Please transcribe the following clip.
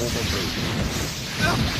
overboard.